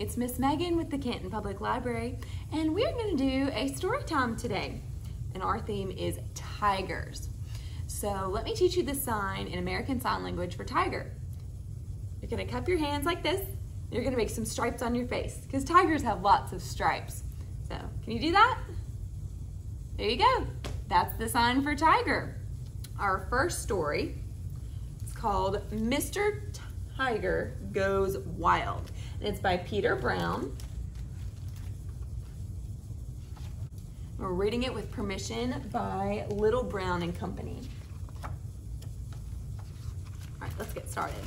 It's Miss Megan with the Canton Public Library, and we're going to do a story time today. And our theme is tigers. So let me teach you the sign in American Sign Language for tiger. You're going to cup your hands like this. You're going to make some stripes on your face because tigers have lots of stripes. So can you do that? There you go. That's the sign for tiger. Our first story is called Mr. Tiger Goes Wild. And it's by Peter Brown. We're reading it with permission by Little Brown and Company. All right, let's get started.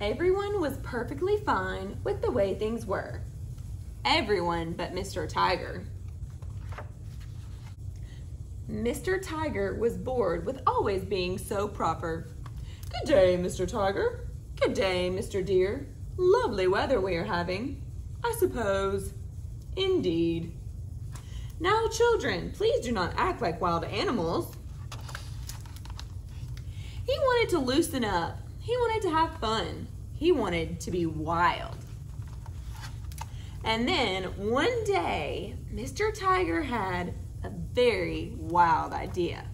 Everyone was perfectly fine with the way things were. Everyone but Mr. Tiger. Mr. Tiger was bored with always being so proper. Good day, Mr. Tiger. Good day, Mr. Deer. Lovely weather we are having. I suppose. Indeed. Now, children, please do not act like wild animals. He wanted to loosen up. He wanted to have fun. He wanted to be wild. And then one day, Mr. Tiger had a very wild idea.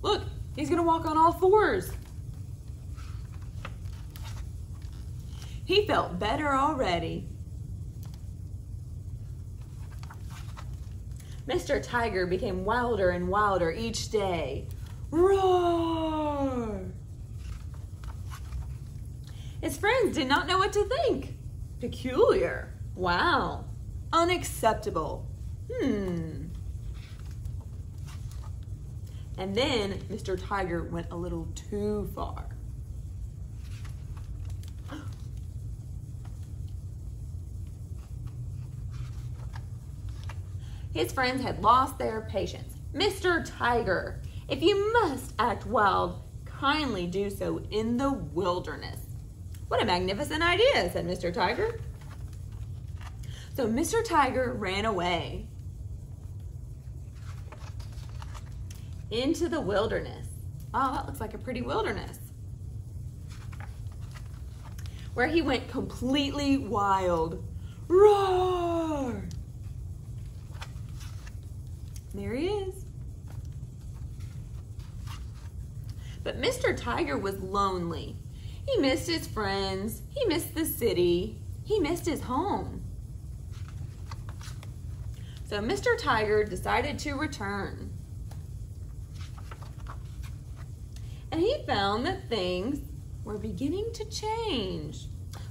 Look, he's gonna walk on all fours. He felt better already. Mr. Tiger became wilder and wilder each day. Roar! His friends did not know what to think. Peculiar. Wow. Unacceptable. Hmm. And then Mr. Tiger went a little too far. His friends had lost their patience. Mr. Tiger, if you must act wild, kindly do so in the wilderness. What a magnificent idea, said Mr. Tiger. So Mr. Tiger ran away into the wilderness. Oh, that looks like a pretty wilderness. Where he went completely wild. Roar! There he is. But Mr. Tiger was lonely. He missed his friends. He missed the city. He missed his home. So Mr. Tiger decided to return. And he found that things were beginning to change.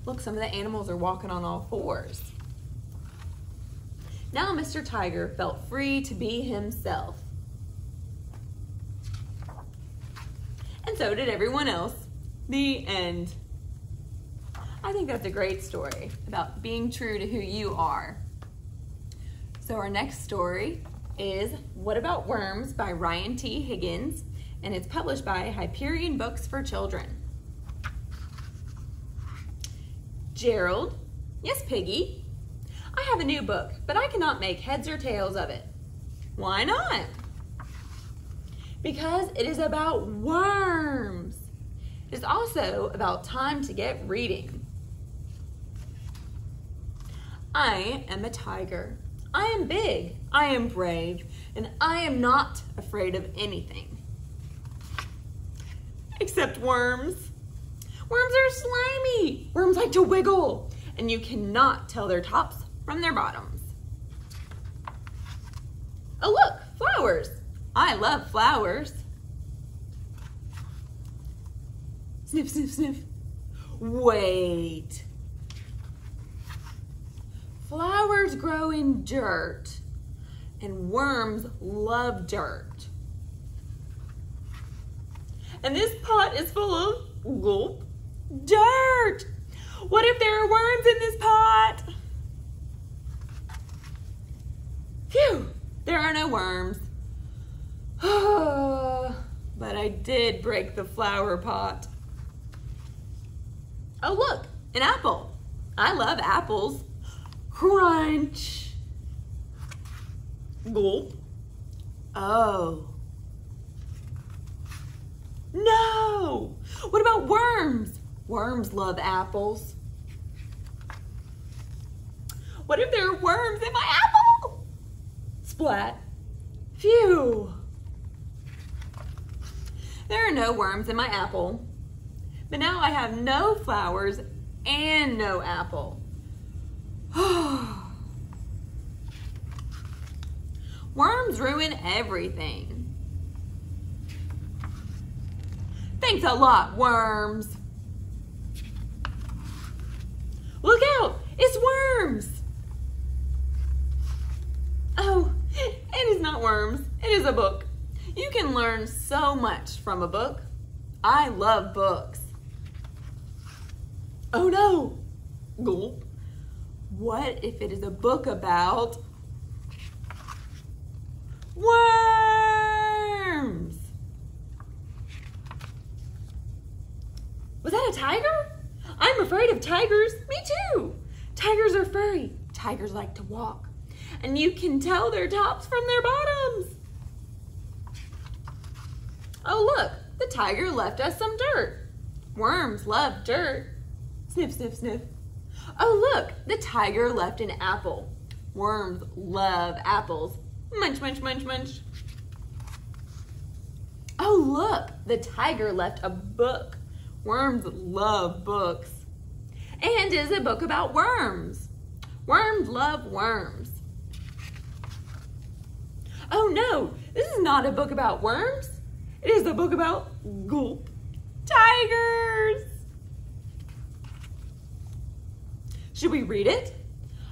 Look, some of the animals are walking on all fours. Now Mr. Tiger felt free to be himself. And so did everyone else. The end. I think that's a great story about being true to who you are. So our next story is What About Worms by Ryan T. Higgins, and it's published by Hyperion Books for Children. Gerald, yes, Piggie, I have a new book, but I cannot make heads or tails of it. Why not? Because it is about worms. It is also about time to get reading. I am a tiger. I am big, I am brave, and I am not afraid of anything. Except worms. Worms are slimy. Worms like to wiggle, and you cannot tell their tops from their bottoms. Oh look, flowers. I love flowers. Sniff, sniff, sniff. Wait. Flowers grow in dirt, and worms love dirt. And this pot is full of gulp dirt. What if there are worms in this pot? Phew, there are no worms. but I did break the flower pot. Oh, look, an apple. I love apples. Crunch. Gulp. Oh. No. What about worms? Worms love apples. What if there are worms in my apple? Splat. Phew. There are no worms in my apple. But now I have no flowers and no apple. Worms ruin everything. Thanks a lot, worms. Look out! It's worms! Oh, it is not worms. It is a book. You can learn so much from a book. I love books. Oh no! Gulp. What if it is a book about worms? Was that a tiger? I'm afraid of tigers. Me too. Tigers are furry. Tigers like to walk. And you can tell their tops from their bottoms. Oh, look, the tiger left us some dirt. Worms love dirt. Sniff, sniff, sniff. Oh, look, the tiger left an apple. Worms love apples. Munch, munch, munch, munch. Oh, look, the tiger left a book. Worms love books. And is a book about worms. Worms love worms. Oh no, this is not a book about worms. It is a book about gulp tigers. Should we read it?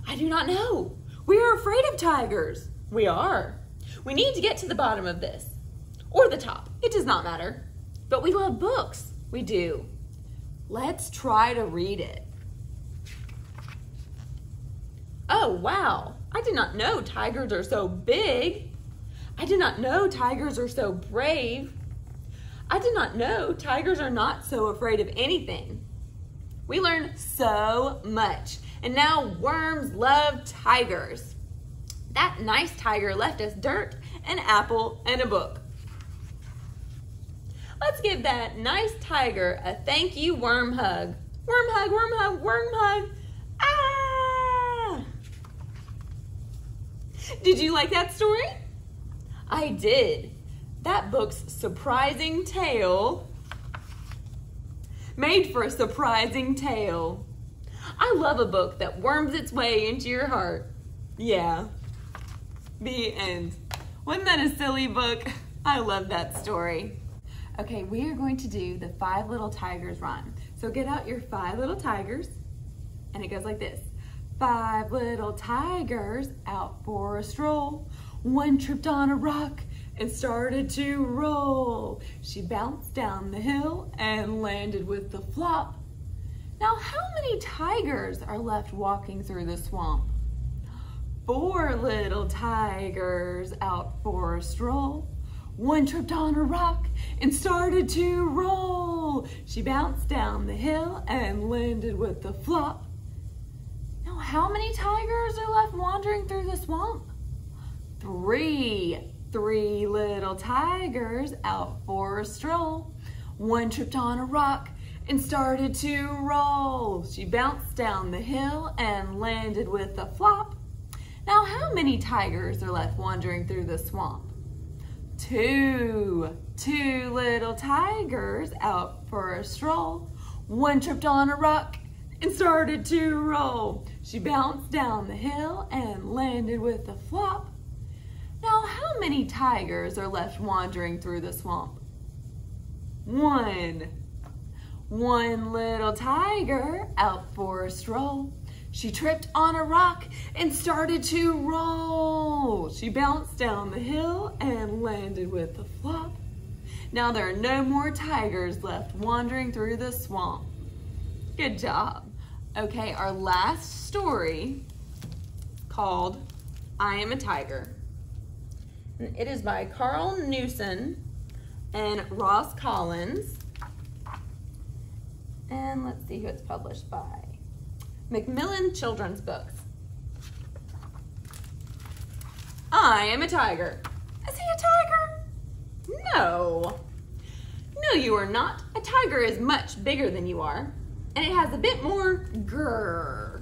I do not know. We are afraid of tigers. We are. We need to get to the bottom of this. Or the top. It does not matter. But we love books. We do. Let's try to read it. Oh, wow. I did not know tigers are so big. I did not know tigers are so brave. I did not know tigers are not so afraid of anything. We learned so much. And now worms love tigers. That nice tiger left us dirt, an apple, and a book. Let's give that nice tiger a thank you worm hug. Worm hug, worm hug, worm hug. Ah! Did you like that story? I did. That book's surprising tale made for a surprising tale. I love a book that worms its way into your heart. Yeah. The end. Wasn't that a silly book? I love that story. Okay, we are going to do the Five Little Tigers rhyme. So get out your Five Little Tigers, and it goes like this. Five little tigers out for a stroll. One tripped on a rock and started to roll. She bounced down the hill and landed with the flop. Now, how many tigers are left walking through the swamp? Four little tigers out for a stroll. One tripped on a rock and started to roll. She bounced down the hill and landed with a flop. Now, how many tigers are left wandering through the swamp? Three. Three little tigers out for a stroll. One tripped on a rock and started to roll. She bounced down the hill and landed with a flop. Now, how many tigers are left wandering through the swamp? Two. Two little tigers out for a stroll. One tripped on a rock and started to roll. She bounced down the hill and landed with a flop. Now, how many tigers are left wandering through the swamp? One. One little tiger out for a stroll. She tripped on a rock and started to roll. She bounced down the hill and landed with a flop. Now there are no more tigers left wandering through the swamp. Good job. Okay, our last story called I Am a Tiger. It is by Karl Newson and Ross Collins. And let's see who it's published by. Macmillan Children's Books. I am a tiger. Is he a tiger? No. No, you are not. A tiger is much bigger than you are. and it has a bit more grrr.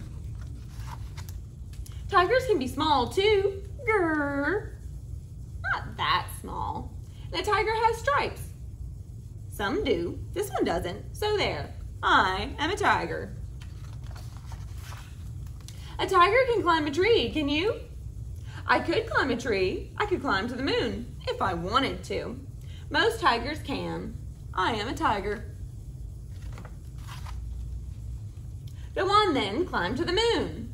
Tigers can be small too, grrr. Not that small. And a tiger has stripes. Some do, this one doesn't, so there. I am a tiger. A tiger can climb a tree, can you? I could climb a tree. I could climb to the moon if I wanted to. Most tigers can. I am a tiger. Go on then, climb to the moon.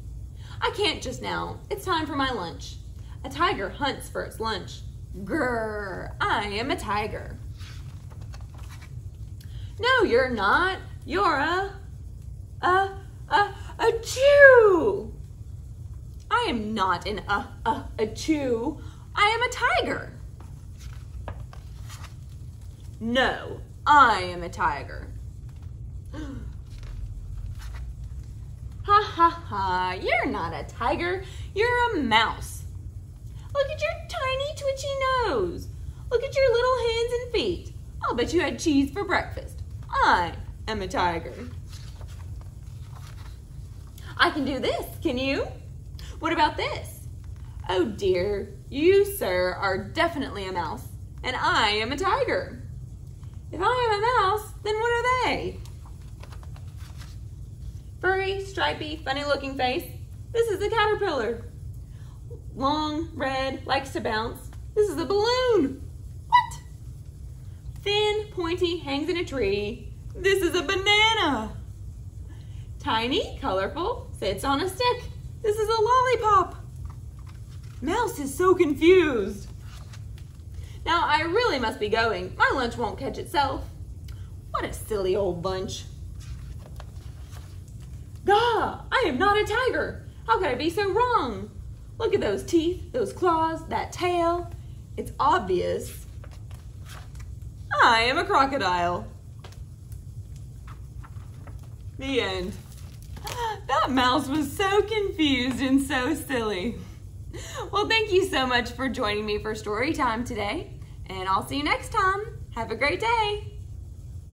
I can't just now. It's time for my lunch. A tiger hunts for its lunch. Grrr, I am a tiger. No, you're not. You're a, a, a, a chew. I am not an a, a, a chew. I am a tiger. No, I am a tiger. Ha ha ha, you're not a tiger, you're a mouse. Look at your tiny twitchy nose. Look at your little hands and feet. I'll bet you had cheese for breakfast. I am a tiger. I can do this, can you? What about this? Oh dear, you, sir, are definitely a mouse, and I am a tiger. If I am a mouse, then what are they? Furry, stripy, funny looking face. This is a caterpillar. Long, red, likes to bounce. This is a balloon. What? Thin, pointy, hangs in a tree. This is a banana. Tiny, colorful, sits on a stick. This is a lollipop. Mouse is so confused. Now I really must be going. My lunch won't catch itself. What a silly old bunch. Gah! I am not a tiger. How could I be so wrong? Look at those teeth, those claws, that tail. It's obvious. I am a crocodile. The end. That mouse was so confused and so silly. Well, thank you so much for joining me for story time today, and I'll see you next time. Have a great day.